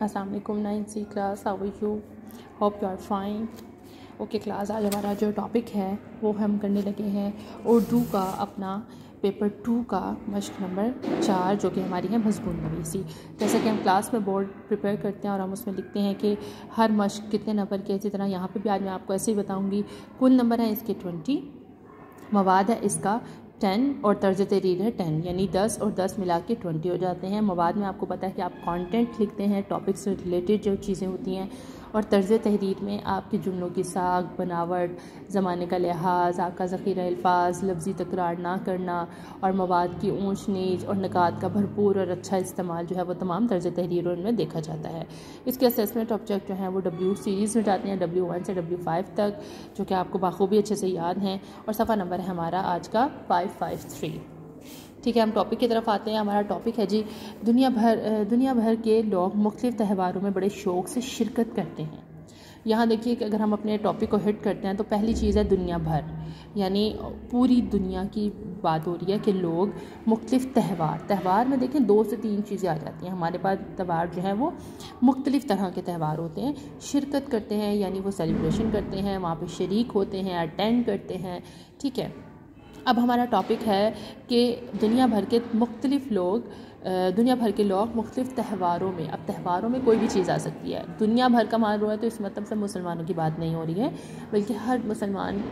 Assalamualaikum 9C class. How are you hope you are fine okay class आज हमारा जो topic है, वो हम करने लगे हैं उर्दू का अपना पेपर टू का मश्क नंबर चार, जो कि हमारी है मजबून नवीसी जैसे कि हम क्लास में बोर्ड प्रिपेयर करते हैं और हम उसमें लिखते हैं कि हर मश्क कितने नंबर के, इसी तरह यहाँ पे भी आज मैं आपको ऐसे ही बताऊँगी। कुल नंबर है इसके ट्वेंटी मवाद है इसका टेन और तर्ज तहरीर है टेन, यानी दस और दस मिला के ट्वेंटी हो जाते हैं। मवाद में आपको पता है कि आप कंटेंट लिखते हैं टॉपिक से रिलेटेड जो चीज़ें होती हैं और तर्ज तहरीर में आपके जुमलों की साग, बनावट, ज़माने का लिहाज, आपका ज़ख़ीरा अल्फाज, लफ्ज़ी तकरार ना करना और मवाद की ऊँच नीच और नकात का भरपूर और अच्छा इस्तेमाल जो है वो तमाम तर्ज तहरीरों में देखा जाता है। इसके असेसमेंट ऑब्जेक्ट जो हैं वो डब्ल्यू सीरीज़ में जाते हैं डब्ल्यू वन से डब्ल्यू फाइव तक, जो कि आपको बाखूबी अच्छे से याद हैं और सफ़ा नंबर है हमारा आज का फाइव फाइव थ्री ठीक है, हम टॉपिक की तरफ़ आते हैं। हमारा टॉपिक है जी दुनिया भर दुनिया भर के लोग मुख्तलिफ़ त्यौहारों में बड़े शौक़ से शिरकत करते हैं। यहाँ देखिए कि अगर हम अपने टॉपिक को हिट करते हैं तो पहली चीज़ है दुनिया भर यानी पूरी दुनिया की बात हो रही है कि लोग मुख्तलिफ़ त्यौहार त्यौहार में देखें दो से तीन चीज़ें आ जाती हैं। हमारे पास त्यौहार जो है वो मुख्तलिफ़ तरह के त्यौहार होते हैं। शिरकत करते हैं, यानी वो सेलिब्रेशन करते हैं, वहाँ पर शरीक होते हैं अटेंड करते हैं, ठीक है। अब हमारा टॉपिक है कि दुनिया भर के मुख्तलिफ़ लोग दुनिया भर के लोग मुख्तलिफ़ त्यौहारों में, अब त्यौहारों में कोई भी चीज़ आ सकती है। दुनिया भर का रहा है तो इस मतलब से मुसलमानों की बात नहीं हो रही है, बल्कि हर मुसलमान,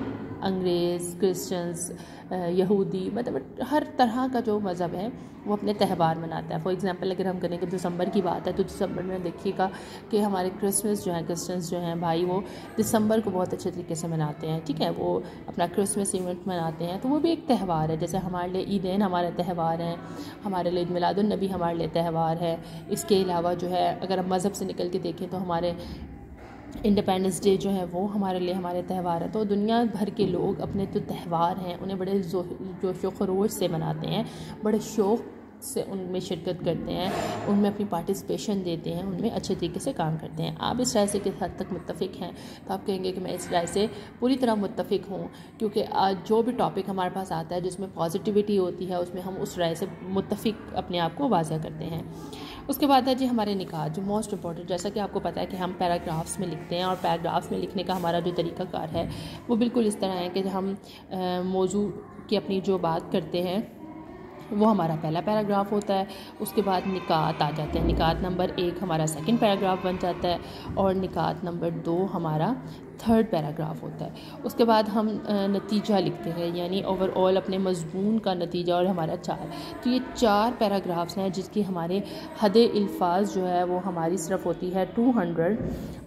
अंग्रेज़, क्रिश्चियंस यहूदी मतलब हर तरह का जो मज़हब है, वो अपने त्यौहार मनाता है। फॉर एग्ज़ाम्पल अगर हम करें कि दिसंबर की बात है तो दिसंबर में देखिएगा कि हमारे क्रिसमस जो हैं क्रिश्चियंस जो हैं, भाई वो दिसंबर को बहुत अच्छे तरीके से मनाते हैं, ठीक है? वो अपना क्रिसमस इवेंट मनाते हैं तो वो भी एक त्यौहार है। जैसे हमारे लिए ईदेन हमारे त्यौहार हैं, हमारे लिए मिलादुलनबी हमारे लिए त्यौहार है। इसके अलावा जो है, अगर हम मज़हब से निकल के देखें तो हमारे इंडिपेंडेंस डे जो है, वो हमारे लिए हमारे त्यौहार है। तो दुनिया भर के लोग अपने जो तो त्यौहार हैं, उन्हें बड़े जोश व खरोश से मनाते हैं। बड़े शौक़ से उनमें शिरकत करते हैं, उनमें अपनी पार्टिसिपेशन देते हैं, उनमें अच्छे तरीके से काम करते हैं। आप इस राय से किस हद तक मुतफिक हैं? तो आप कहेंगे कि मैं इस राय से पूरी तरह मुतफिक हूँ, क्योंकि आज जो भी टॉपिक हमारे पास आता है, जिसमें पॉजिटिविटी होती है, उसमें हम उस राय से मुतफिक अपने आप को वाजह करते हैं। उसके बाद है जी हमारे निकाह, जो मोस्ट इंपॉर्टेंट जैसा कि आपको पता है कि हम पैराग्राफ्स में लिखते हैं, और पैराग्राफ्स में लिखने का हमारा जो तरीक़ाकार है, वो बिल्कुल इस तरह है कि हम मौजू की अपनी जो बात करते हैं वो हमारा पहला पैराग्राफ होता है। उसके बाद निकात आ जाते हैं। निकात नंबर एक हमारा सेकंड पैराग्राफ बन जाता है और निकात नंबर दो हमारा थर्ड पैराग्राफ होता है। उसके बाद हम नतीजा लिखते हैं, यानी ओवरऑल अपने मजमून का नतीजा और हमारा चार। तो ये चार पैराग्राफ्स हैं जिसकी हमारे हद अल्फाज जो है वो हमारी सिर्फ़ होती है टू हंड्रेड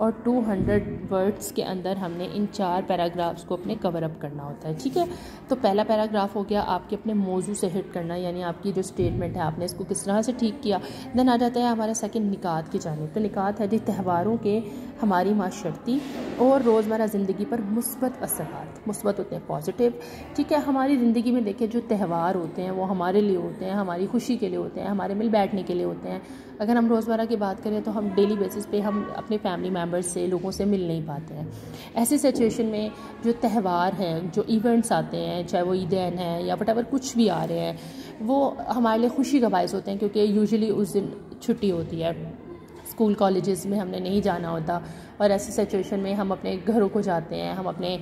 और टू हंड्रेड वर्ड्स के अंदर हमने इन चार पैराग्राफ्स को अपने कवर अप करना होता है, ठीक है? तो पहला पैराग्राफ हो गया आपके अपने मौजू से हिट करना, यानी आपकी जो स्टेटमेंट है आपने इसको किस तरह से ठीक किया। देन आ जाता है हमारा सेकेंड निकात की जानब। तो निकात है जी, त्यौहारों के हमारी माशरती और रोज़मर्रा ज़िंदगी पर मुस्बत असरात मुस्बत होते हैं पॉजिटिव ठीक है, हमारी ज़िंदगी में देखें, जो त्यौहार होते हैं, वो हमारे लिए होते हैं, हमारी खुशी के लिए होते हैं, हमारे मिल बैठने के लिए होते हैं। अगर हम रोज़मर्रा की बात करें तो हम डेली बेसिस पे हम अपने फैमिली मेंबर्स से, लोगों से मिल नहीं पाते हैं। ऐसी सिचुएशन में जो त्यौहार हैं, जो इवेंट्स आते हैं, चाहे वो ईदैन है, या वट कुछ भी आ रहे हैं, वो हमारे लिए खुशी का बायस होते हैं, क्योंकि यूजली उस दिन छुट्टी होती है। स्कूल कॉलेजेस में हमने नहीं जाना होता और ऐसी सिचुएशन में हम अपने घरों को जाते हैं, हम अपने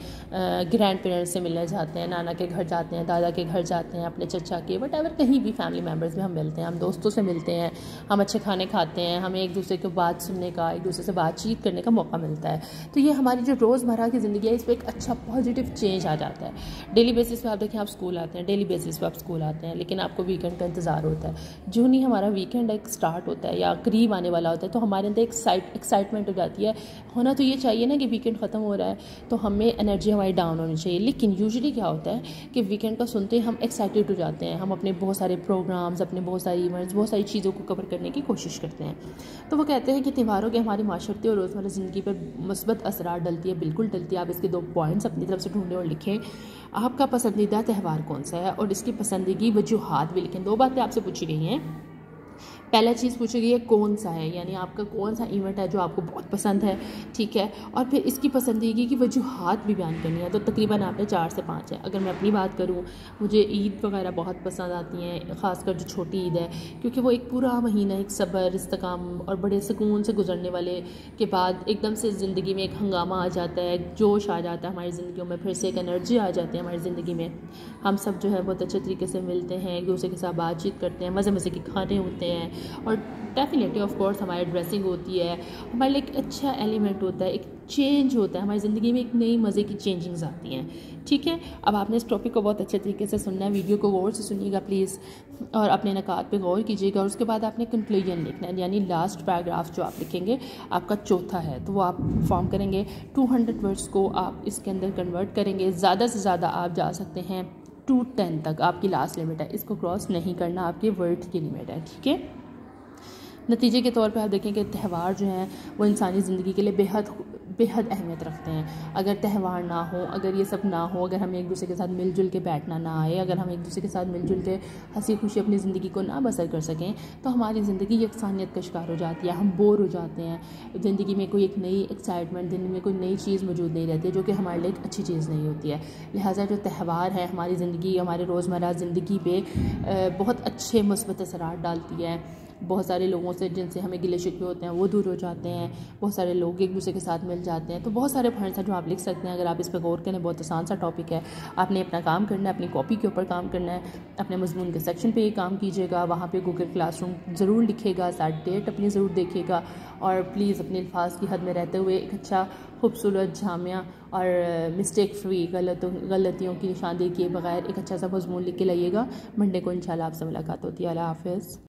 ग्रैंड पेरेंट्स से मिलने जाते हैं, नाना के घर जाते हैं, दादा के घर जाते हैं, अपने चचा के वट एवर कहीं भी फैमिली मेंबर्स में हम मिलते हैं, हम दोस्तों से मिलते हैं, हम अच्छे खाने खाते हैं, हमें एक दूसरे की बात सुनने का, एक दूसरे से बातचीत करने का मौका मिलता है। तो ये हमारी जो रोज़मर्रा की ज़िंदगी है, इस पर एक अच्छा पॉजिटिव चेंज आ जाता है। डेली बेसिस पे आप देखें, आप स्कूल आते हैं डेली बेसिस पे आप स्कूल आते हैं, लेकिन आपको वीकेंड का इंतज़ार होता है। जो नहीं हमारा वीकेंड एक स्टार्ट होता है या करीब आने वाला होता है तो हमारे अंदर एक एक्साइटमेंट हो जाती है। होना तो ये चाहिए ना कि वीकेंड ख़त्म हो रहा है तो हमें एनर्जी हमारी डाउन होनी चाहिए। लेकिन यूजली क्या होता है कि वीकेंड का सुनते ही हम एक्साइटेड हो जाते हैं। हम अपने बहुत सारे प्रोग्राम्स अपने बहुत सारी इवेंट्स बहुत सारी चीज़ों को कवर करने की कोशिश करते हैं। तो वो कहते हैं कि त्यौहारों के हमारी माशरती और रोज़मर्रा ज़िंदगी पर मुस्बत असरार डलती है, बिल्कुल डलती है। आप इसके दो पॉइंट्स अपनी तरफ़ से ढूंढें और लिखें। आपका पसंदीदा त्यौहार कौन सा है? और इसकी पसंदीगी वजूहत भी लिखें। दो बातें आपसे पूछी गई हैं। पहला चीज़ पूछी गई है कौन सा है? यानी आपका कौन सा इवेंट है जो आपको बहुत पसंद है, ठीक है? और फिर इसकी पसंदीगी की वजूहत भी बयान करनी है। तो तकरीबन आपने चार से पाँच है। अगर मैं अपनी बात करूँ, मुझे ईद वगैरह बहुत पसंद आती हैं, ख़ासकर जो छोटी ईद है, क्योंकि वो एक पूरा महीना, एक सब्र, इस्तकाम और बड़े सुकून से गुजरने वाले के बाद एकदम से ज़िंदगी में एक हंगामा आ जाता है, जोश आ जाता है हमारी ज़िंदगी में, फिर से एक एनर्जी आ जाती है हमारी ज़िंदगी में। हम सब जो है बहुत अच्छे तरीके से मिलते हैं, एक दूसरे के साथ बातचीत करते हैं मज़े मज़े के खाने होते हैं और डेफिनेटली ऑफ़ कोर्स हमारी ड्रेसिंग होती है, हमारे लिए एक अच्छा एलिमेंट होता है, एक चेंज होता है, हमारी ज़िंदगी में एक नई मज़े की चेंजिंग्स आती हैं। ठीक है? अब आपने इस टॉपिक को बहुत अच्छे तरीके से सुनना है वीडियो को गौर से सुनिएगा प्लीज़ और अपने नकात पे गौर कीजिएगा, और उसके बाद आपने कंक्लूजन लिखना है, यानी लास्ट पैराग्राफ जो आप लिखेंगे, आपका चौथा है तो वो आप फॉर्म करेंगे 200 वर्ड्स को आप इसके अंदर कन्वर्ट करेंगे, ज़्यादा से ज़्यादा आप जा सकते हैं टू टेन तक, आपकी लास्ट लिमिट है, इसको क्रॉस नहीं करना, आपके वर्ड की लिमिट है, ठीक है? नतीजे के तौर पर आप देखें कि त्यौहार जो हैं, वो इंसानी ज़िंदगी के लिए बेहद बेहद अहमियत रखते हैं। अगर त्यौहार ना हो, अगर ये सब ना हो, अगर हम एक दूसरे के साथ मिलजुल के बैठना ना आए, अगर हम एक दूसरे के साथ मिलजुल के हँसी खुशी अपनी ज़िंदगी को ना बसर कर सकें तो हमारी ज़िंदगी यकसानियत का शिकार हो जाती है, हम बोर हो जाते हैं। ज़िंदगी में कोई एक नई एक्साइटमेंट ज़िंदगी में कोई नई चीज़ मौजूद नहीं रहती, जो कि हमारे लिए एक अच्छी चीज़ नहीं होती है। लिहाजा जो त्यौहार है, हमारी ज़िंदगी, हमारे रोज़मर्रा ज़िंदगी पे बहुत अच्छे मस्बत असरात डालती है। बहुत सारे लोगों से जिनसे हमें गिले शिकवे होते हैं, वो दूर हो जाते हैं। बहुत सारे लोग एक दूसरे के साथ मिल जाते हैं। तो बहुत सारे पॉइंट्स हैं जो आप लिख सकते हैं। अगर आप इस पर गौर करें, बहुत आसान सा टॉपिक है। आपने अपना काम करना है, अपनी कॉपी के ऊपर काम करना है। अपने मजमून के सेक्शन पर ही काम कीजिएगा। वहाँ पर गूगल क्लासरूम ज़रूर लिखेगा, साथ डेट अपनी ज़रूर देखेगा और प्लीज़ अपने अल्फाज की हद में रहते हुए एक अच्छा खूबसूरत जामिया और मिस्टेक फ्री गलतों, गलतियों की निशानदेही किए बगैर एक अच्छा सा मजमून लिख के लाइएगा। मंडे को इंशाल्लाह आपसे मुलाकात होती है। अल्लाह हाफ़िज़।